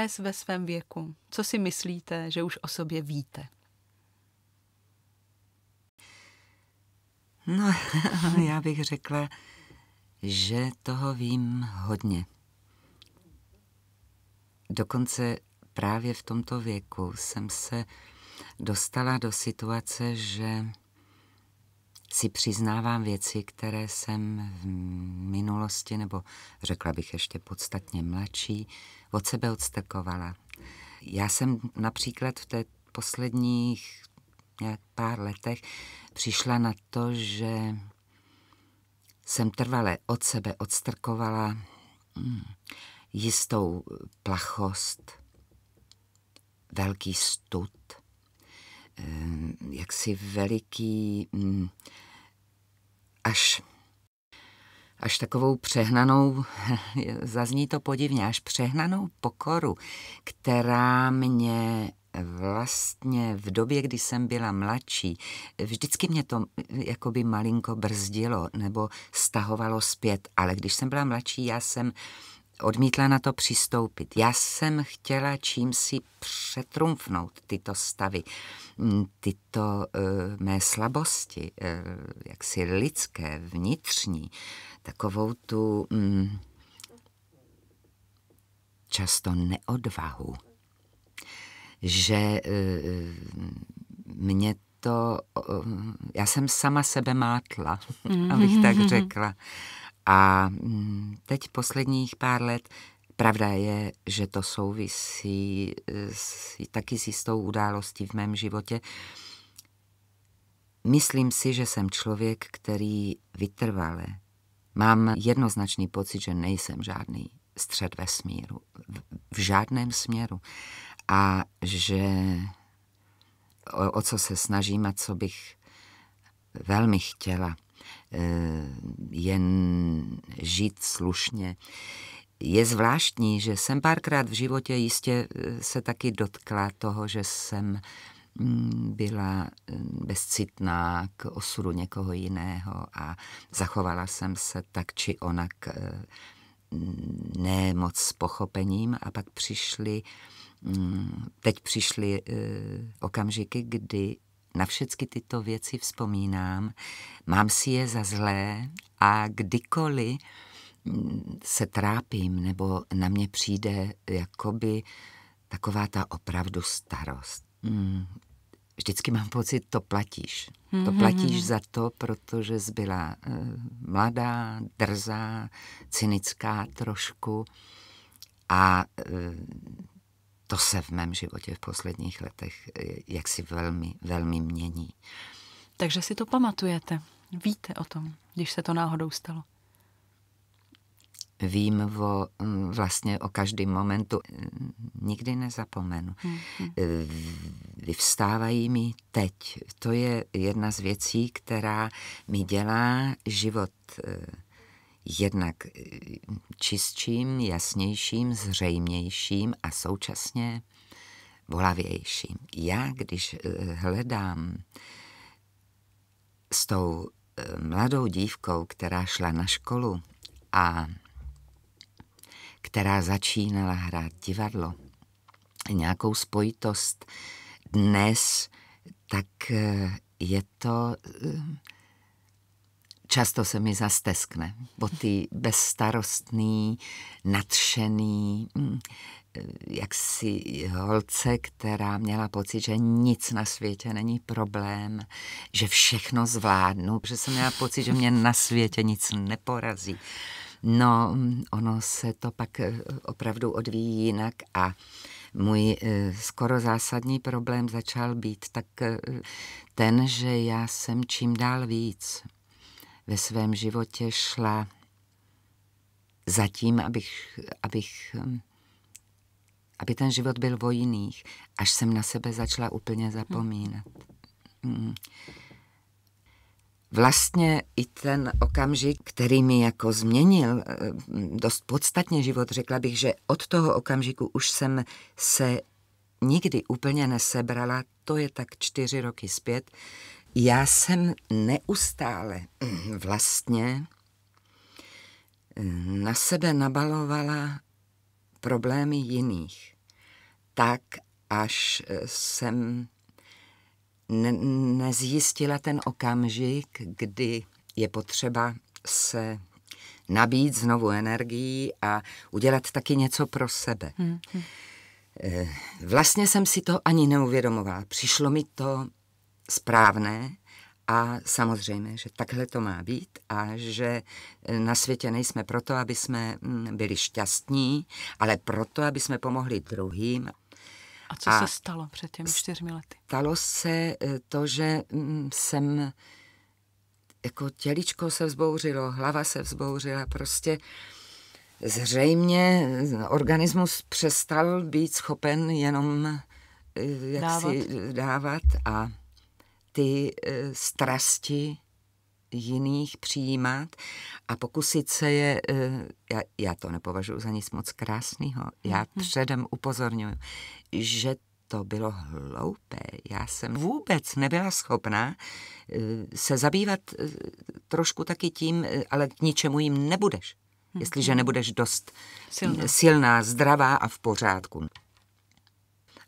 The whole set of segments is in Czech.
dnes ve svém věku, co si myslíte, že už o sobě víte? No, já bych řekla, že toho vím hodně. Dokonce právě v tomto věku jsem se dostala do situace, že si přiznávám věci, které jsem v minulosti, nebo řekla bych ještě podstatně mladší, od sebe odstrkovala. Já jsem například v té posledních pár letech přišla na to, že jsem trvale od sebe odstrkovala hmm, jistou plachost, velký stud, jaksi veliký, mm, až, až takovou přehnanou, zazní to podivně, až přehnanou pokoru, která mě vlastně v době, kdy jsem byla mladší, vždycky mě to jakoby malinko brzdilo nebo stahovalo zpět, ale když jsem byla mladší, já jsem odmítla na to přistoupit. Já jsem chtěla čím si přetrumfnout tyto stavy, mm, tyto uh, mé slabosti, uh, jaksi lidské, vnitřní, takovou tu um, často neodvahu, že uh, mě to, já jsem sama sebe mátla, mm-hmm. abych tak řekla. A mm, teď posledních pár let Pravda je, že to souvisí s, taky s jistou událostí v mém životě. Myslím si, že jsem člověk, který vytrvale. Mám jednoznačný pocit, že nejsem žádný střed vesmíru. V, v žádném směru. A že o, o co se snažím a co bych velmi chtěla – jen žít slušně. Je zvláštní, že jsem párkrát v životě jistě eh, se taky dotkla toho, že jsem mm, byla eh, bezcitná k osudu někoho jiného a zachovala jsem se tak či onak ne moc s pochopením a pak přišly, mm, teď přišly okamžiky, kdy na všechny tyto věci vzpomínám, mám si je za zlé a kdykoliv mm, se trápím nebo na mě přijde jakoby taková ta opravdu starost. Mm, vždycky mám pocit, to platíš. To mhm, platíš za to, protože jsi byla uh, mladá, drzá, cynická trošku a uh, to se v mém životě v posledních letech eh, jaksi velmi, velmi mění. Takže si to pamatujete, víte o tom, když se to náhodou stalo? Vím o, mm, vlastně o každém momentu, nikdy nezapomenu. Hmm. Vyvstávají mi teď. To je jedna z věcí, která mi dělá život eh, jednak eh, čistším, jasnějším, zřejmějším a současně volavějším. Já, když eh, hledám s tou eh, mladou dívkou, která šla na školu a která začínala hrát divadlo, nějakou spojitost dnes, tak je to Často se mi zasteskne po ty bezstarostný, nadšený, mm, jaksi holce, která měla pocit, že nic na světě není problém, že všechno zvládnu, že jsem měla pocit, že mě na světě nic neporazí. No, ono se to pak eh, opravdu odvíjí jinak a můj eh, skoro zásadní problém začal být tak eh, ten, že já jsem čím dál víc ve svém životě šla zatím, abych, abych, hm, aby ten život byl o až jsem na sebe začala úplně zapomínat. Hmm. Vlastně i ten okamžik, který mi jako změnil eh, dost podstatně život, řekla bych, že od toho okamžiku už jsem se nikdy úplně nesebrala, to je tak čtyři roky zpět, já jsem neustále mm, vlastně mm, na sebe nabalovala problémy jiných. tak, až jsem ne- nezjistila ten okamžik, kdy je potřeba se nabít znovu energií a udělat taky něco pro sebe. Hmm. Vlastně jsem si to ani neuvědomovala. Přišlo mi to správné a samozřejmě, že takhle to má být a že na světě nejsme proto, aby jsme hm, byli šťastní, ale proto, aby jsme pomohli druhým. A co a se stalo před těmi čtyřmi lety? Stalo se eh, to, že hm, jsem jako těličko se vzbouřilo, hlava se vzbouřila, prostě zřejmě organismus přestal být schopen jenom eh, jak dávat. si dávat a ty eh, strasti jiných přijímat a pokusit se je, eh, já, já to nepovažuji za nic moc krásného, já mm-hmm. předem upozorňuji, že to bylo hloupé. Já jsem vůbec nebyla schopná eh, se zabývat trošku taky tím, ale k ničemu jim nebudeš, jestliže nebudeš dost silná. silná, zdravá a v pořádku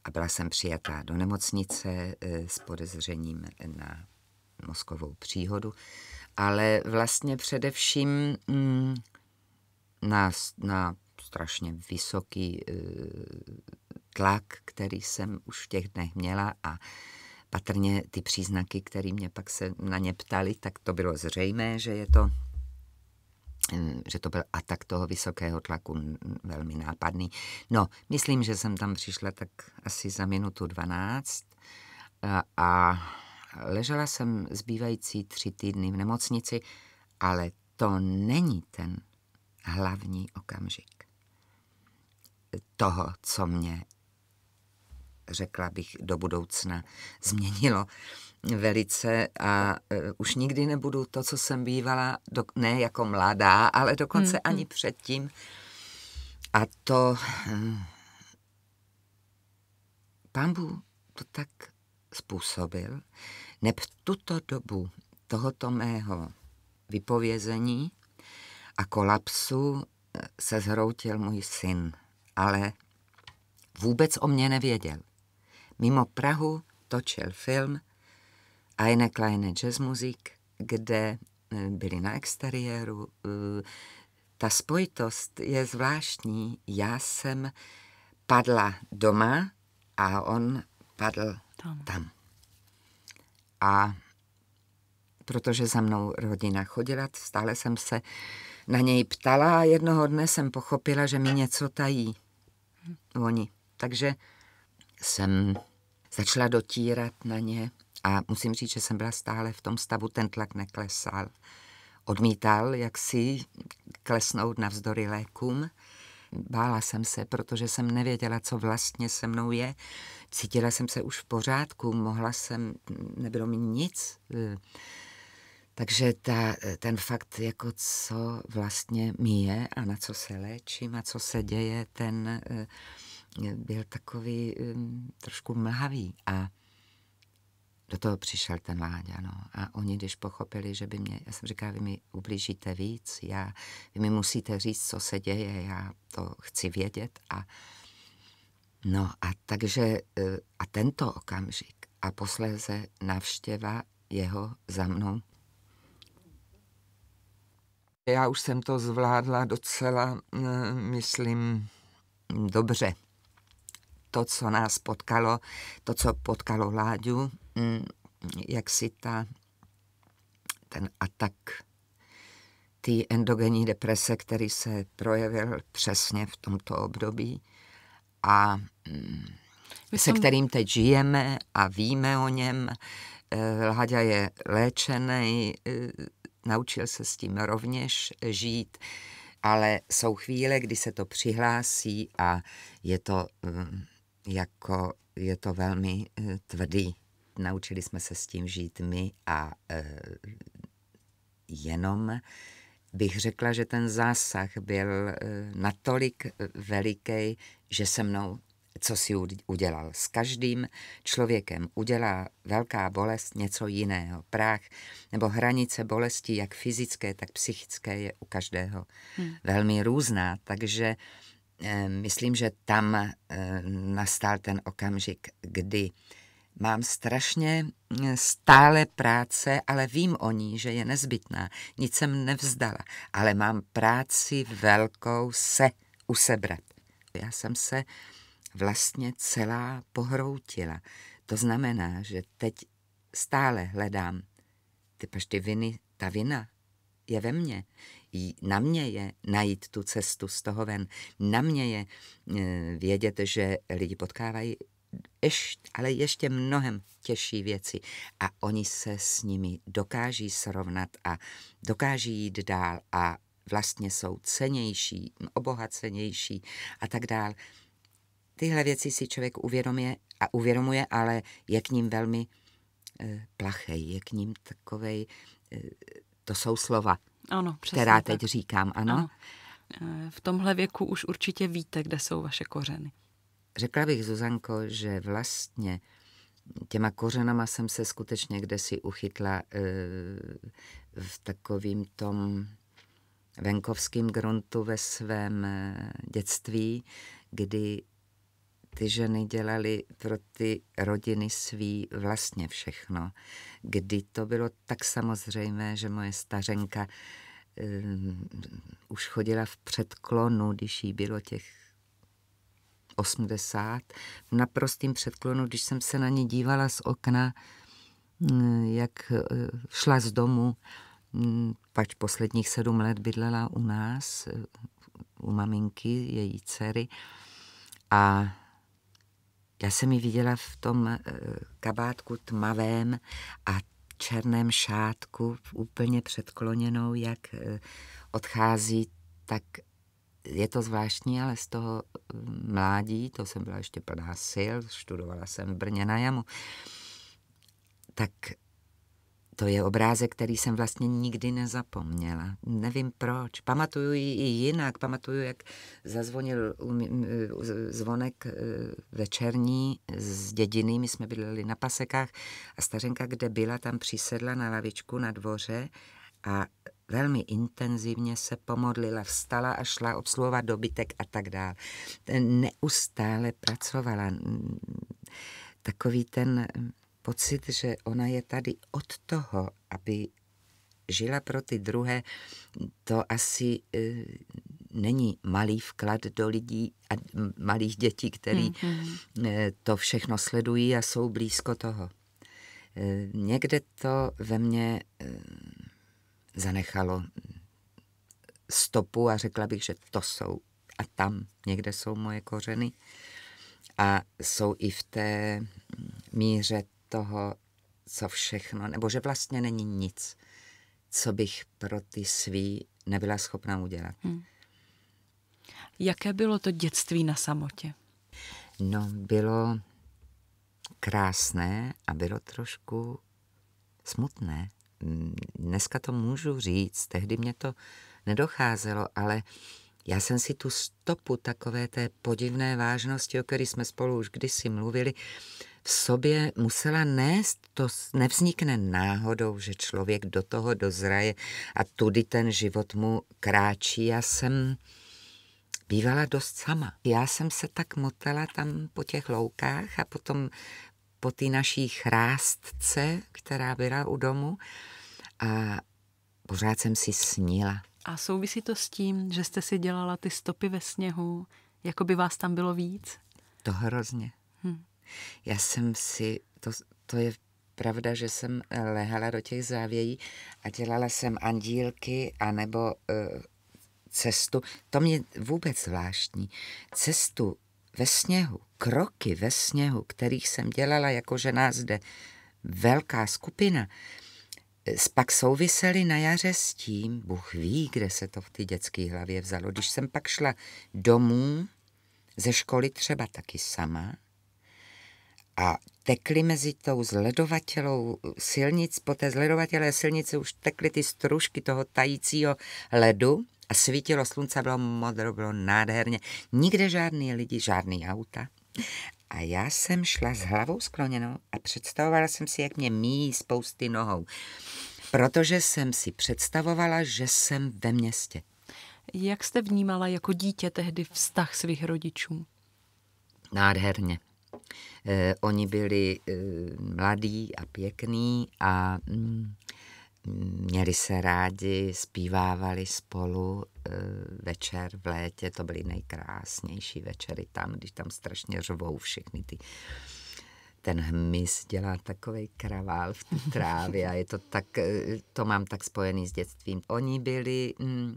a byla jsem přijatá do nemocnice eh, s podezřením na mozkovou příhodu, ale vlastně především mm, na, na strašně vysoký eh, tlak, který jsem už v těch dnech měla a patrně ty příznaky, které mě pak se na ně ptali, tak to bylo zřejmé, že je to že to byl atak toho vysokého tlaku velmi nápadný. No, myslím, že jsem tam přišla tak asi za minutu 12 a, ležela jsem zbývající tři týdny v nemocnici, ale to není ten hlavní okamžik toho, co mě, řekla bych, do budoucna změnilo velice a uh, už nikdy nebudu to, co jsem bývala, do, ne jako mladá, ale dokonce hmm. ani předtím. A to um, pán Bůh to tak způsobil, neb tuto dobu tohoto mého vypovězení a kolapsu eh, se zhroutil můj syn, ale vůbec o mě nevěděl. Mimo Prahu točil film Eine kleine jazzmusik, kde eh, byli na exteriéru. Eh, ta spojitost je zvláštní. Já jsem padla doma a on padl tam. tam. A protože za mnou rodina chodila, stále jsem se na něj ptala a jednoho dne jsem pochopila, že mi něco tají oni. Takže jsem začala dotírat na ně a musím říct, že jsem byla stále v tom stavu, ten tlak neklesal. Odmítal, jak si klesnout navzdory lékům. Bála jsem se, protože jsem nevěděla, co vlastně se mnou je. Cítila jsem se už v pořádku, mohla jsem, nebylo mi nic. Takže ta, ten fakt, jako co vlastně mi je a na co se léčím a co se děje, ten eh, byl takový eh, trošku mlhavý. A do toho přišel ten Láďa, no. A oni, když pochopili, že by mě, já jsem říkala, vy mi ublížíte víc, já, vy mi musíte říct, co se děje, já to chci vědět a no a takže e, a tento okamžik a posléze návštěva jeho za mnou. Já už jsem to zvládla docela, e, myslím, dobře to, co nás potkalo, to, co potkalo Láďu, jak si ta, ten atak ty endogenní deprese, který se projevil přesně v tomto období a mm, se kterým teď žijeme a víme o něm. Eh, Láďa je léčený, eh, naučil se s tím rovněž žít, ale jsou chvíle, kdy se to přihlásí a je to mm, jako je to velmi tvrdý. Naučili jsme se s tím žít my a uh, jenom bych řekla, že ten zásah byl uh, natolik veliký, že se mnou co si udělal. S každým člověkem udělá velká bolest něco jiného. Práh nebo hranice bolesti, jak fyzické, tak psychické, je u každého hmm. velmi různá. Takže eh, myslím, že tam eh, nastal ten okamžik, kdy mám strašně eh, stále práce, ale vím o ní, že je nezbytná. Nic jsem nevzdala, ale mám práci velkou se usebrat. Já jsem se vlastně celá pohroutila. To znamená, že teď stále hledám ty, ty viny, ta vina je ve mně. Na mě je najít tu cestu z toho ven. Na mě je e, vědět, že lidi potkávají ještě, ale ještě mnohem těžší věci a oni se s nimi dokáží srovnat a dokáží jít dál a vlastně jsou cenější, obohacenější a tak dál. Tyhle věci si člověk uvědomuje, a uvědomuje, ale je k ním velmi e, plachej, je k ním takovej, e, to jsou slova, ano, která teď tak. říkám, ano. ano. E, v tomhle věku už určitě víte, kde jsou vaše kořeny. Řekla bych, Zuzanko, že vlastně těma kořenama jsem se skutečně kdesi uchytla e, v takovým tom venkovském gruntu ve svém dětství, kdy ty ženy dělaly pro ty rodiny svý vlastně všechno. Kdy to bylo tak samozřejmé, že moje stařenka um, už chodila v předklonu, když jí bylo těch 80, v naprostým předklonu, když jsem se na ní dívala z okna, mm, jak eh, šla z domu, mm, pač posledních sedm let bydlela u nás, eh, u maminky, její dcery. A já jsem ji viděla v tom eh, kabátku tmavém a černém šátku, úplně předkloněnou, jak odchází, tak je to zvláštní, ale z toho eh, mládí, to jsem byla ještě plná sil, študovala jsem v Brně na jamu, tak to je obrázek, který jsem vlastně nikdy nezapomněla. Nevím proč. Pamatuju ji i jinak. Pamatuju, jak zazvonil zvonek e, večerní z dědiny. My jsme bydleli na pasekách a stařenka, kde byla, tam přisedla na lavičku na dvoře a velmi intenzivně se pomodlila, vstala a šla obsluhovat dobytek a tak dále. Neustále pracovala. Takový ten pocit, že ona je tady od toho, aby žila pro ty druhé, to asi e, není malý vklad do lidí a malých dětí, který mm-hmm. e, to všechno sledují a jsou blízko toho. E, někde to ve mně e, zanechalo stopu a řekla bych, že to jsou a tam někde jsou moje kořeny a jsou i v té míře toho, co všechno, nebo že vlastně není nic, co bych pro ty svý nebyla schopna udělat. Hmm. Jaké bylo to dětství na samotě? No, bylo krásné a bylo trošku smutné. Dneska to můžu říct, tehdy mě to nedocházelo, ale já jsem si tu stopu takové té podivné vážnosti, o které jsme spolu už kdysi mluvili, v sobě musela nést, to nevznikne náhodou, že člověk do toho dozraje a tudy ten život mu kráčí. Já jsem bývala dost sama. Já jsem se tak motala tam po těch loukách a potom po té naší chrástce, která byla u domu a pořád jsem si snila. A souvisí to s tím, že jste si dělala ty stopy ve sněhu, jako by vás tam bylo víc? To hrozně. Hm. Já jsem si, to, to je pravda, že jsem lehala do těch závějí a dělala jsem andílky anebo uh, cestu. To mě vůbec zvláštní. Cestu ve sněhu, kroky ve sněhu, kterých jsem dělala jako že nás zde velká skupina, pak souvisely na jaře s tím, Bůh ví, kde se to v ty dětské hlavě vzalo. Když jsem pak šla domů ze školy třeba taky sama, a tekly mezi tou zledovatělou silnic, po té zledovatělé silnici už tekly ty stružky toho tajícího ledu a svítilo slunce, bylo modro, bylo nádherně. Nikde žádný lidi, žádný auta. A já jsem šla s hlavou skloněnou a představovala jsem si, jak mě míjí spousty nohou. Protože jsem si představovala, že jsem ve městě. Jak jste vnímala jako dítě tehdy vztah svých rodičů? Nádherně. Eh, oni byli eh, mladí a pěkní a mm, měli se rádi, zpívávali spolu eh, večer v létě, to byly nejkrásnější večery tam, když tam strašně řvou všechny ty ten hmyz dělá takový kravál v té trávě a je to tak, eh, to mám tak spojený s dětstvím. Oni byli, mm,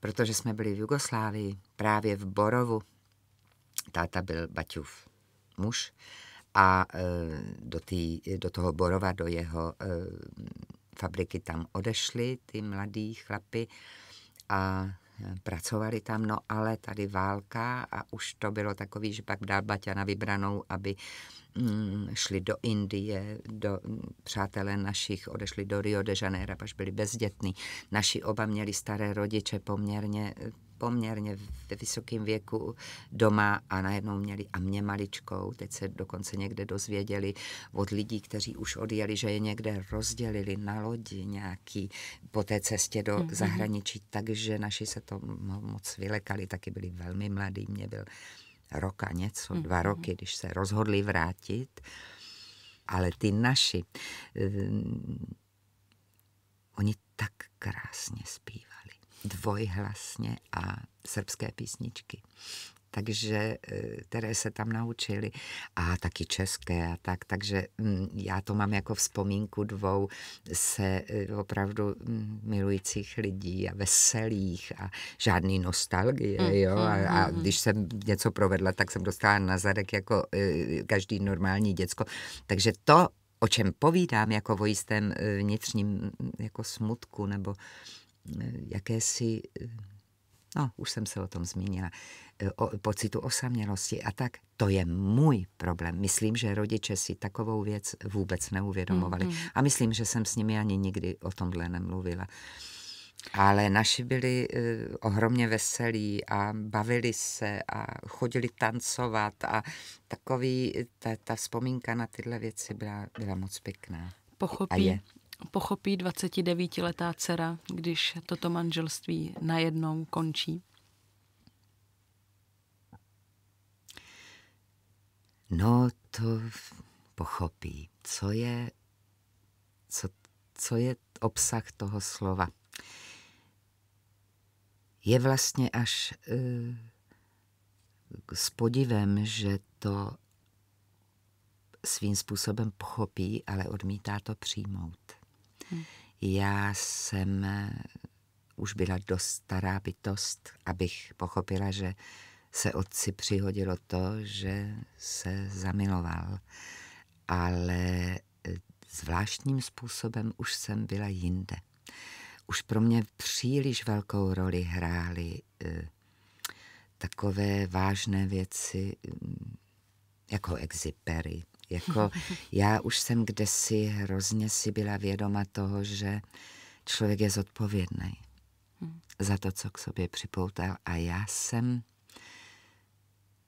protože jsme byli v Jugoslávii, právě v Borovu, táta byl Baťův muž a e, do, tý, do toho Borova, do jeho e, fabriky tam odešli ty mladí chlapy a pracovali tam, no ale tady válka a už to bylo takový, že pak dal Baťa na vybranou, aby mm, šli do Indie, do přátelé našich, odešli do Rio de Janeiro, až byli bezdětní. Naši oba měli staré rodiče poměrně poměrně ve vysokém věku doma a najednou měli a mě maličkou, teď se dokonce někde dozvěděli od lidí, kteří už odjeli, že je někde rozdělili na lodi nějaký po té cestě do mm-hmm. zahraničí, takže naši se to moc vylekali, taky byli velmi mladí, mě byl rok a něco, mm-hmm. dva roky, když se rozhodli vrátit, ale ty naši, um, oni tak krásně zpívali dvojhlasně a srbské písničky. Takže, eh, které se tam naučili. A taky české a tak. Takže mm, já to mám jako vzpomínku dvou se eh, opravdu mm, milujících lidí a veselých a žádný nostalgie, mm, jo. A, mm, a když jsem něco provedla, tak jsem dostala na zadek jako eh, každý normální děcko. Takže to, o čem povídám jako o jistém vnitřním jako smutku nebo jakési, no už jsem se o tom zmínila, o pocitu osamělosti a tak, to je můj problém. Myslím, že rodiče si takovou věc vůbec neuvědomovali. Mm-hmm. A myslím, že jsem s nimi ani nikdy o tomhle nemluvila. Ale naši byli uh, ohromně veselí a bavili se a chodili tancovat a takový, ta, ta vzpomínka na tyhle věci byla, byla moc pěkná. Pochopí, a je pochopí 29-letá dcera, když toto manželství najednou končí? No, to pochopí. Co je, co, co je obsah toho slova? Je vlastně až uh, s podivem, že to svým způsobem pochopí, ale odmítá to přijmout. Já jsem eh, už byla dost stará bytost, abych pochopila, že se otci přihodilo to, že se zamiloval. Ale eh, zvláštním způsobem už jsem byla jinde. Už pro mě příliš velkou roli hrály eh, takové vážné věci, mm, jako exipery, jako já už jsem kdesi hrozně si byla vědoma toho, že člověk je zodpovědný za to, co k sobě připoutal. A já jsem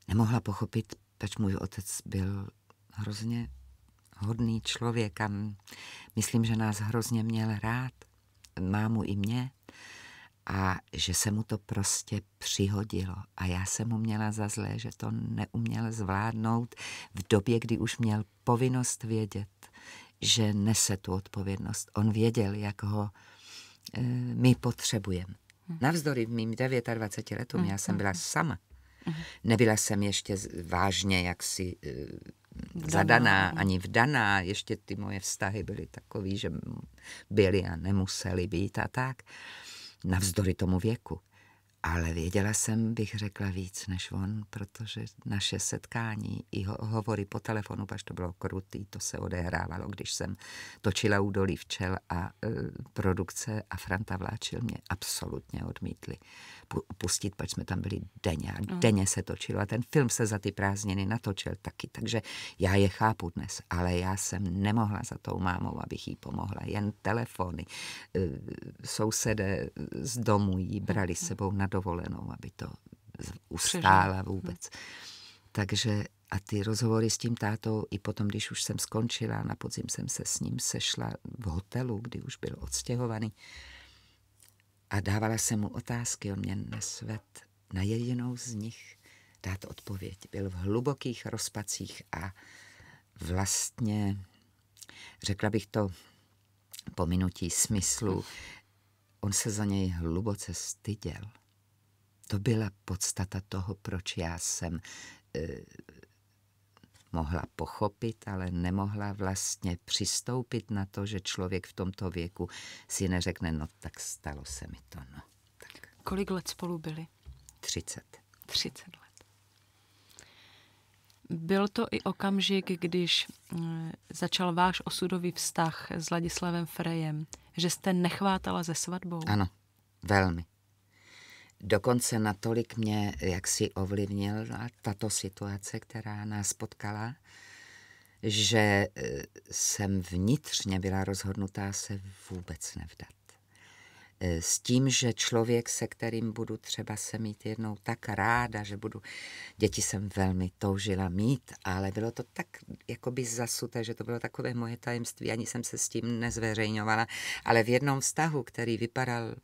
nemohla pochopit, proč můj otec byl hrozně hodný člověk. A myslím, že nás hrozně měl rád, mámu i mě a že se mu to prostě přihodilo. A já jsem mu měla za zlé, že to neuměl zvládnout v době, kdy už měl povinnost vědět, že nese tu odpovědnost. On věděl, jak ho e, my potřebujeme. Hm. Navzdory mým 29 letům, já jsem byla hm. sama. Hm. Nebyla jsem ještě vážně jaksi e, zadaná, ani vdaná. Ještě ty moje vztahy byly takový, že byly a nemuseli být a tak navzdory tomu věku. Ale věděla jsem, bych řekla víc než on, protože naše setkání i ho- hovory po telefonu, až to bylo krutý, to se odehrávalo, když jsem točila údolí včel a e, produkce a Franta Vláčil mě absolutně odmítli pustit, pač jsme tam byli denně a mm. denně se točilo a ten film se za ty prázdniny natočil taky, takže já je chápu dnes, ale já jsem nemohla za tou mámou, abych jí pomohla, jen telefony, e, sousedé z domu jí brali s sebou na dovolenou, aby to ustála vůbec. Takže a ty rozhovory s tím tátou, i potom, když už jsem skončila, na podzim jsem se s ním sešla v hotelu, kdy už byl odstěhovaný, a dávala jsem mu otázky, on mě nesved na jedinou z nich dát odpověď. Byl v hlubokých rozpacích a vlastně, řekla bych to po minutí smyslu, on se za něj hluboce styděl. To byla podstata toho, proč já jsem e, mohla pochopit, ale nemohla vlastně přistoupit na to, že člověk v tomto věku si neřekne, no tak stalo se mi to, no. Tak. Kolik let spolu byli? 30. 30 let. Byl to i okamžik, když mm, začal váš osudový vztah s Ladislavem Frejem, že jste nechvátala ze svatbou? Ano, velmi. Dokonce natolik mě jaksi ovlivnila tato situace, která nás potkala, že e, jsem vnitřně byla rozhodnutá se vůbec nevdat. E, s tím, že člověk, se kterým budu třeba se mít jednou tak ráda, že budu, děti jsem velmi toužila mít, ale bylo to tak jakoby zasuté, že to bylo takové moje tajemství, ani jsem se s tím nezveřejňovala, ale v jednom vztahu, který vypadal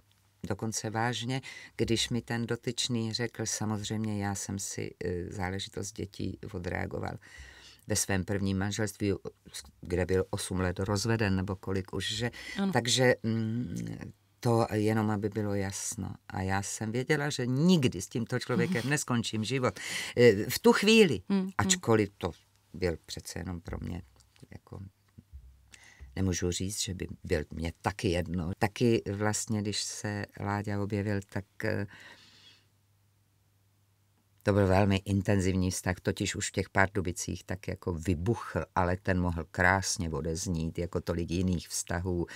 dokonce vážně, když mi ten dotyčný řekl, samozřejmě já jsem si e, záležitost dětí odreagoval ve svém prvním manželství, kde byl 8 let rozveden nebo kolik už, že, takže mm, to jenom, aby bylo jasno. A já jsem věděla, že nikdy s tímto člověkem neskončím život. E, v tu chvíli, hmm, hmm. ačkoliv to byl přece jenom pro mě jako nemůžu říct, že by byl mě taky jedno. Taky vlastně, když se Láďa objevil, tak uh, to byl velmi intenzivní vztah, totiž už v těch Pardubicích tak jako vybuchl, ale ten mohl krásně odeznít, jako tolik jiných vztahů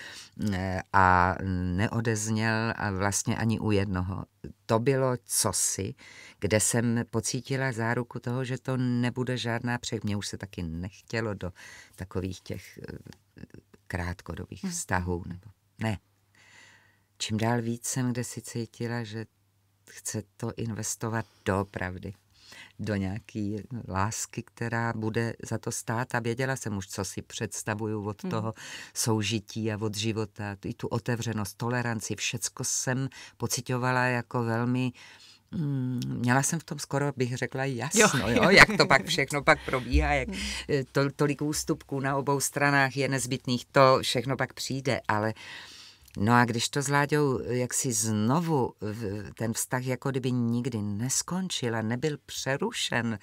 eh, a neodezněl a vlastně ani u jednoho. To bylo cosi, kde jsem pocítila záruku toho, že to nebude žádná přech. Mně už se taky nechtělo do takových těch eh, krátkodobých hmm. vztahů. Nebo ne. Čím dál víc jsem kde si cítila, že chce to investovat do pravdy, do nějaké lásky, která bude za to stát a věděla jsem už, co si představuju od hmm. toho soužití a od života, i tu otevřenost, toleranci, všecko jsem pocitovala jako velmi Mm, měla jsem v tom skoro, bych řekla, jasno, jo, jo jak to pak všechno pak probíhá, jak hmm. to, tolik ústupků na obou stranách je nezbytných, to všechno pak přijde, ale uh, No a když to s Láďou jaksi znovu ten vztah jako kdyby nikdy neskončil a nebyl přerušen,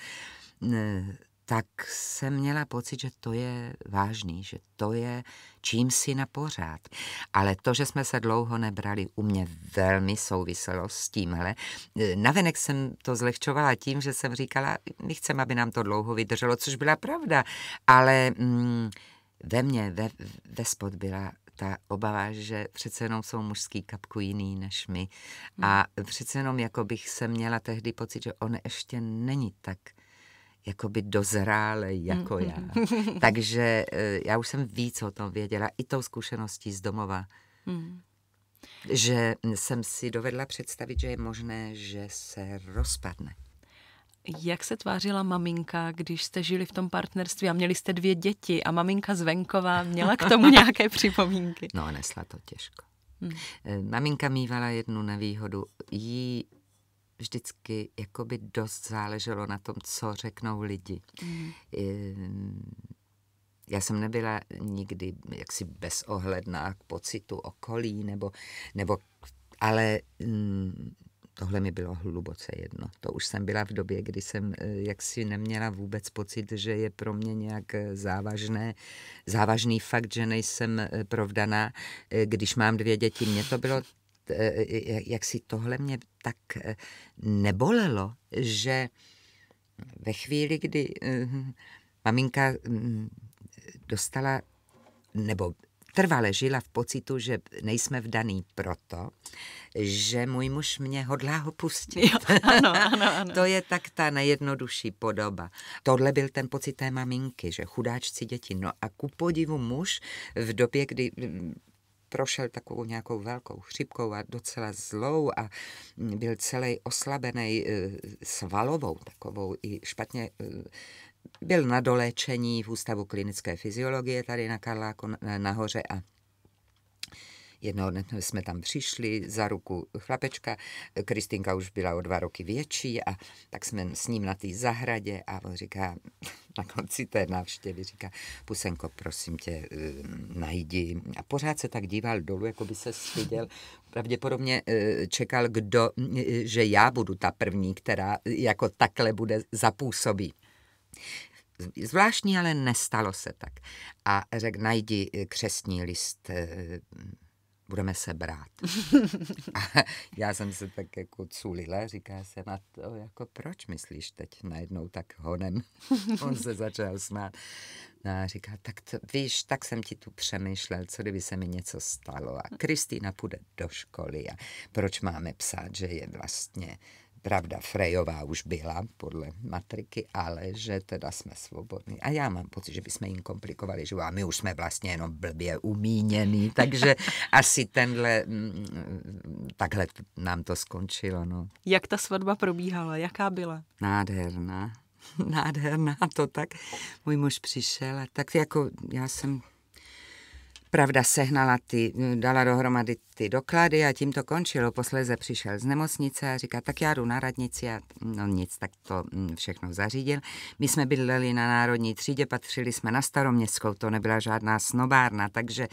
tak jsem měla pocit, že to je vážný, že to je čím si na pořád. Ale to, že jsme se dlouho nebrali, u mě velmi souviselo s tímhle. Navenek jsem to zlehčovala tím, že jsem říkala, my chceme, aby nám to dlouho vydrželo, což byla pravda, ale mm, ve mně, ve, ve spod byla ta obava, že přece jenom jsou mužský kapku jiný než my. Hmm. A přece jenom jako bych se měla tehdy pocit, že on ještě není tak jakoby dozrále jako hmm. já. Takže eh, já už jsem víc o tom věděla, i tou zkušeností z domova. Hmm. Že jsem si dovedla představit, že je možné, že se rozpadne. Jak se tvářila maminka, když jste žili v tom partnerství a měli jste dvě děti a maminka z venkova měla k tomu nějaké připomínky? No, nesla to těžko. Hmm. Eh, maminka mývala jednu nevýhodu. Jí vždycky jakoby dost záleželo na tom, co řeknou lidi. Hmm. Já jsem nebyla nikdy jaksi bezohledná k pocitu okolí, nebo, nebo ale mm, tohle mi bylo hluboce jedno. To už jsem byla v době, kdy jsem eh, jaksi neměla vůbec pocit, že je pro mě nějak eh, závažné, závažný fakt, že nejsem eh, provdaná. Když mám dvě děti, mě to bylo jak si tohle mě tak nebolelo, že ve chvíli, kdy maminka mm, dostala, nebo trvale žila v pocitu, že nejsme vdaný proto, že můj muž mě hodlá ho pustit. Jo, ano, ano, ano. to je tak ta nejjednodušší podoba. Tohle byl ten pocit té maminky, že chudáčci děti. No a ku podivu muž v době, kdy mm, prošel takovou nějakou velkou chřipkou a docela zlou a byl celý oslabený e, svalovou, takovou i špatně e, byl na doléčení v Ústavu klinické fyziologie tady na Karláku nahoře a Jednoho dne jsme tam přišli za ruku chlapečka, Kristýnka už byla o dva roky větší a tak jsme s ním na té zahradě a on říká, na konci té návštěvy říká, Pusenko, prosím tě, eh, najdi. A pořád se tak díval dolů, jako by se styděl. Pravděpodobně eh, čekal, kdo, eh, že já budu ta první, která jako takhle bude zapůsobí. Zvláštní, ale nestalo se tak. A řekl, najdi křesní list budeme se brát. A já jsem se tak jako culila, říká se na to, jako proč myslíš teď najednou tak honem? On se začal smát. No a říká, tak to, víš, tak jsem ti tu přemýšlel, co kdyby se mi něco stalo. A Kristýna půjde do školy a proč máme psát, že je vlastně Pravda, Frejová už byla podle matriky, ale že teda jsme svobodní. A já mám pocit, že bychom jim komplikovali život. A my už jsme vlastně jenom blbě umíněný, takže asi tenhle, mm, takhle nám to skončilo. No. Jak ta svatba probíhala? Jaká byla? Nádherná. Nádherná to tak. Můj muž přišel a tak jako já jsem Pravda sehnala ty, dala dohromady ty doklady a tím to končilo. Posléze přišel z nemocnice a říká, tak já jdu na radnici a no nic, tak to všechno zařídil. My jsme bydleli na národní třídě, patřili jsme na staroměstskou, to nebyla žádná snobárna, takže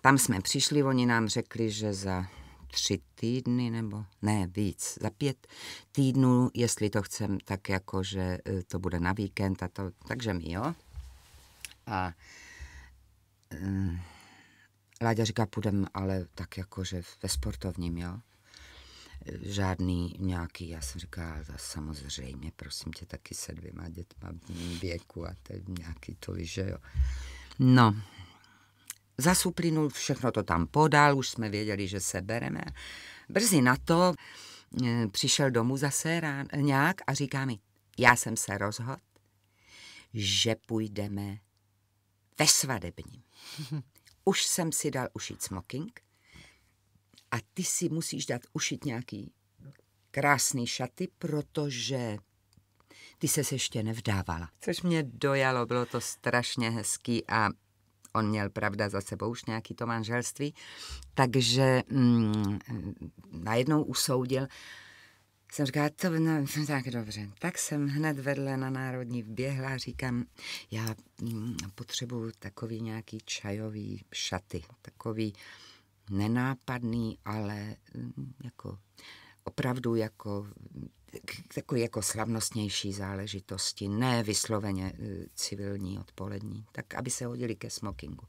tam jsme přišli, oni nám řekli, že za tři týdny nebo ne víc, za pět týdnů, jestli to chcem, tak jako, že e, to bude na víkend a to, takže mi jo. A um, Láďa říká, půjdem, ale tak jakože ve sportovním, jo. Žádný nějaký, já jsem říkala, samozřejmě, prosím tě, taky se dvěma dětma v věku a teď nějaký to víš, že jo. No, zas uplynul, všechno to tam podal, už jsme věděli, že se bereme. Brzy na to e, přišel domů zase rán, nějak a říká mi, já jsem se rozhodl, že půjdeme ve svadebním. už jsem si dal ušít smoking a ty si musíš dát ušít nějaký krásný šaty, protože ty se ještě nevdávala. Což mě dojalo, bylo to strašně hezký a on měl, pravda, za sebou už nějaký to manželství, takže mm, najednou usoudil, jsem říkala, to no, tak dobře. Tak jsem hned vedle na Národní vběhla a říkám, já mm, potřebuju takový nějaký čajový šaty, takový nenápadný, ale mm, jako opravdu jako takový jako slavnostnější záležitosti, ne vysloveně e, civilní, odpolední, tak aby se hodili ke smokingu.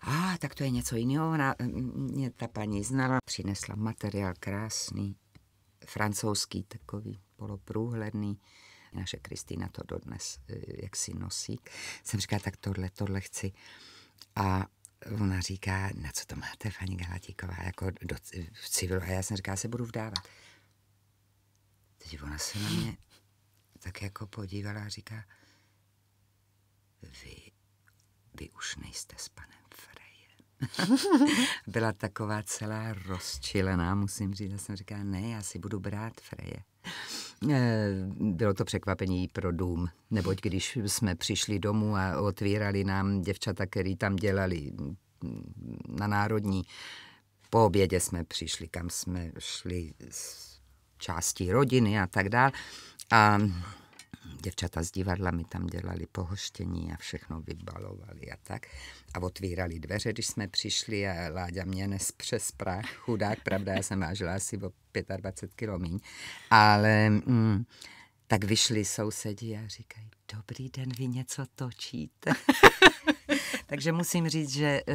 A ah, tak to je něco jiného. Ona mě ta paní znala, přinesla materiál krásný, francouzský takový poloprůhledný. Naše Kristýna to dodnes eh, jak si nosí. Jsem říkala, tak tohle, tohle chci. A ona říká, na co to máte, paní Galatíková, jako do, v civilu. A já jsem říkala, se budu vdávat. Teď ona se na mě tak jako podívala a říká, vy, vy už nejste s panem Byla taková celá rozčilená, musím říct. Já jsem říkala, ne, já si budu brát Freje. Eh, bylo to překvapení pro dům, neboť když jsme přišli domů a otvírali nám děvčata, který tam dělali na Národní, po obědě jsme přišli, kam jsme šli z částí rodiny a tak dál. A děvčata z divadla mi tam dělali pohoštění a všechno vybalovali a tak. A otvírali dveře, když jsme přišli a Láďa mě nes přes prach, chudák, pravda, já jsem vážila asi o 25 km Ale mm, tak vyšli sousedi a říkají, dobrý den, vy něco točíte. Takže musím říct, že eh,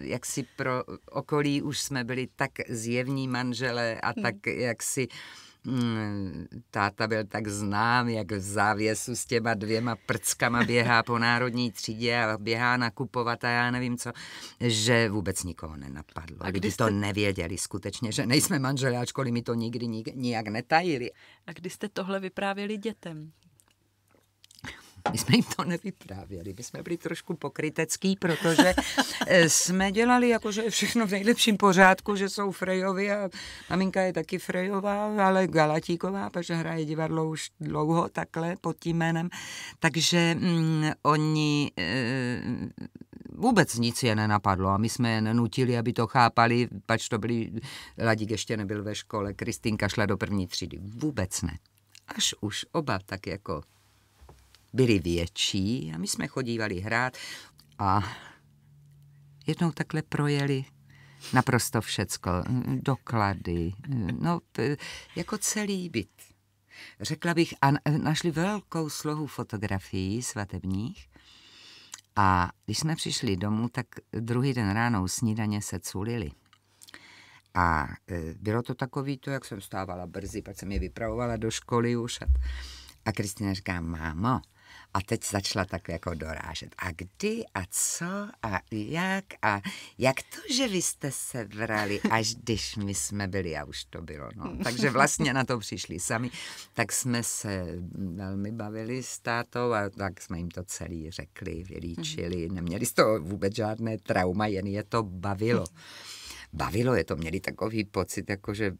jak si pro okolí už jsme byli tak zjevní manžele a tak jak si Hmm, táta byl tak znám, jak v závěsu s těma dvěma prckama běhá po národní třídě a běhá nakupovat a já nevím co, že vůbec nikoho nenapadlo. A když jste... to nevěděli skutečně, že nejsme manželé, ačkoliv mi to nikdy nijak netajili. A když jste tohle vyprávěli dětem? My jsme jim to nevyprávěli, my jsme byli trošku pokrytecký, protože eh, jsme dělali jako, že všechno v nejlepším pořádku, že jsou Frejovi a maminka je taky Frejová, ale Galatíková, protože hraje divadlo už dlouho takhle pod tím jménem. Takže mm, oni e, vůbec nic je nenapadlo a my jsme je nenutili, aby to chápali, pač to byli, Ladík ještě nebyl ve škole, Kristýnka šla do první třídy, vůbec ne. Až už oba tak jako byli větší a my jsme chodívali hrát a jednou takhle projeli naprosto všecko, doklady, no jako celý byt. Řekla bych, a našli velkou slohu fotografií svatebních a když jsme přišli domů, tak druhý den ráno snídaně se culili. A e, bylo to takový to, jak jsem stávala brzy, pak jsem je vypravovala do školy už. A, a Kristýna říká, mámo, a teď začala tak jako dorážet. A kdy a co a jak a jak to, že vy jste se vrali, až když my jsme byli a už to bylo. No. Takže vlastně na to přišli sami. Tak jsme se velmi bavili s tátou a tak jsme jim to celý řekli, vylíčili. Neměli z toho vůbec žádné trauma, jen je to bavilo. Bavilo je to, měli takový pocit, jako že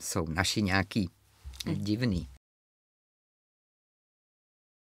jsou naši nějaký divný.